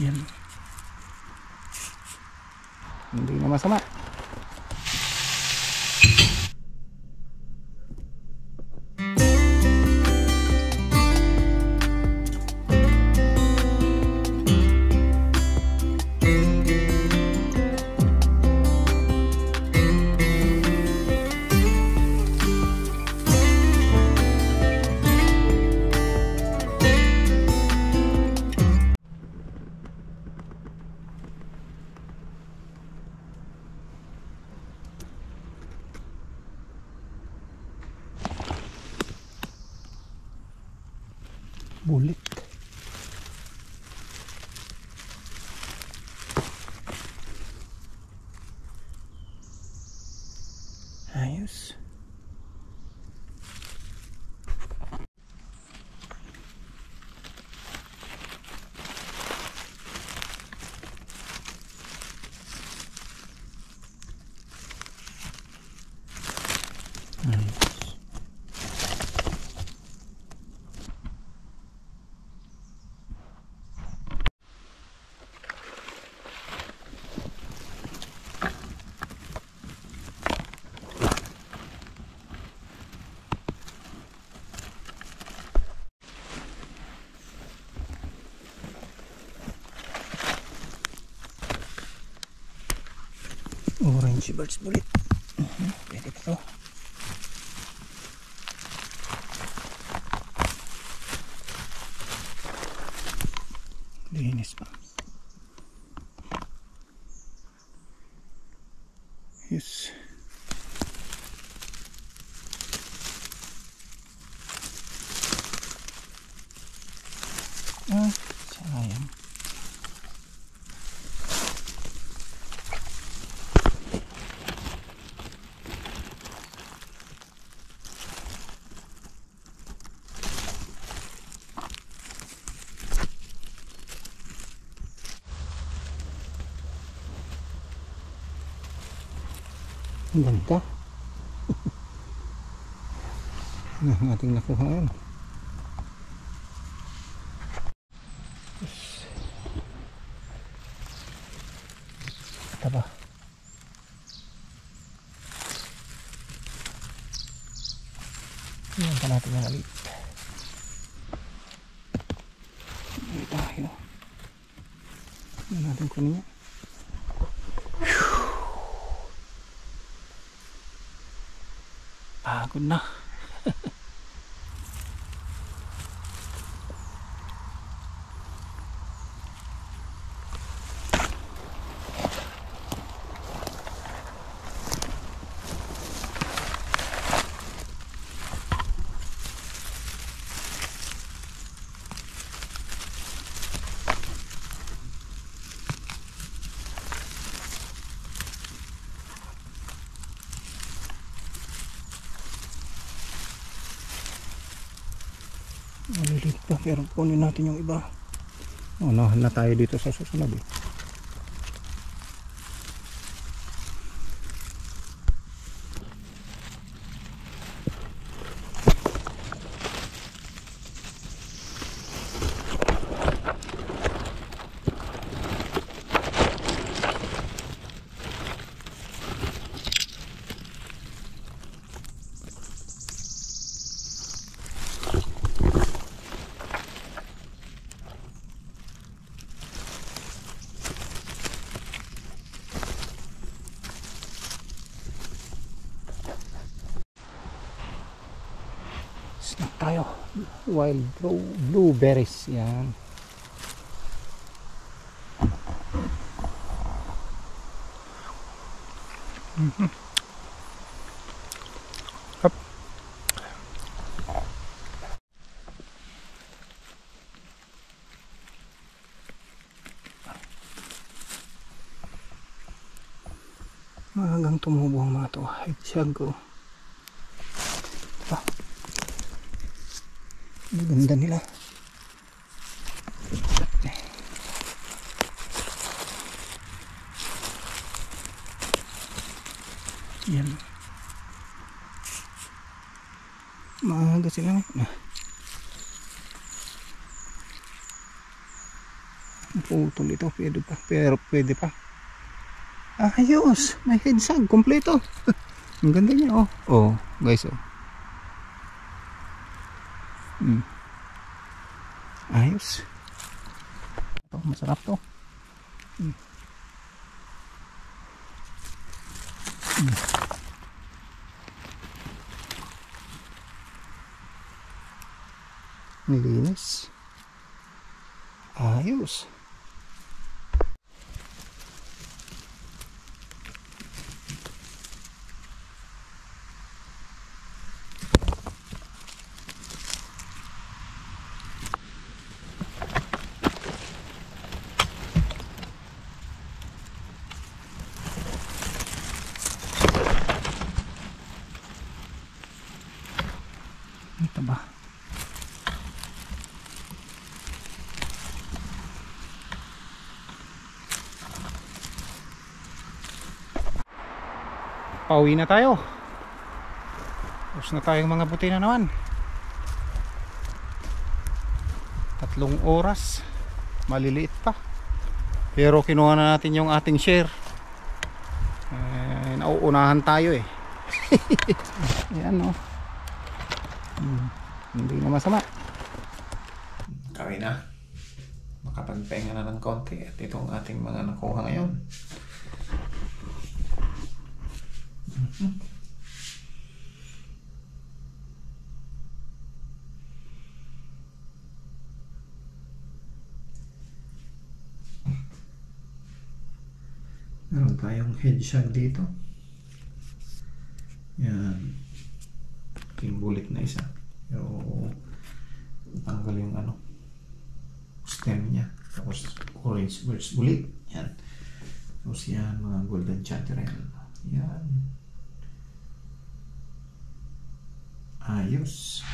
Yan. Hindi na masama. Ayos. Ayos. Orange birds bulit. Mhm, Pwede pa to. Linis pa. Yes. Ah, sayang. Ganda. Ano ang ating nakuha yan? Taba. Yan pa natin yung alit. Hindi tayo. Ano natin kunin yan? Pagod na. Malilit pa pero kunin natin yung iba. Unahan na tayo dito sa susunod eh. Snack tayo. Wild blue, blueberries. Yan. Mhm. Hop. Magang tumubo ang mga to. Ay, siyago. Ang ganda nila. Yan. Maaga sila. Ah. naputol ito. Pwede pa. Pero pwede pa. Ayos. May headsag. Kompleto. Ang ganda niya oh. Oh guys oh. Hmm. Ayos. Ito, masarap to. Hmm. Hmm. Nilinis. Ayos. Ito ba? Pauwi na tayo. Tapos na tayong mga buti na naman. Tatlong oras. Maliliit pa. Pero kinuha na natin yung ating share. Eh, nauunahan tayo eh. Yan oh. Hmm, hindi na masama. Kawin na. Makapagpahinga na ng konti at ito ang ating mga nakuha ngayon. Meron tayong head dito. Yan. Na isa. Pero tanggal yung ano stem niya. Tapos orange birds bulik. Yan. Tapos yan mga golden chatterel. Yan. Ayos.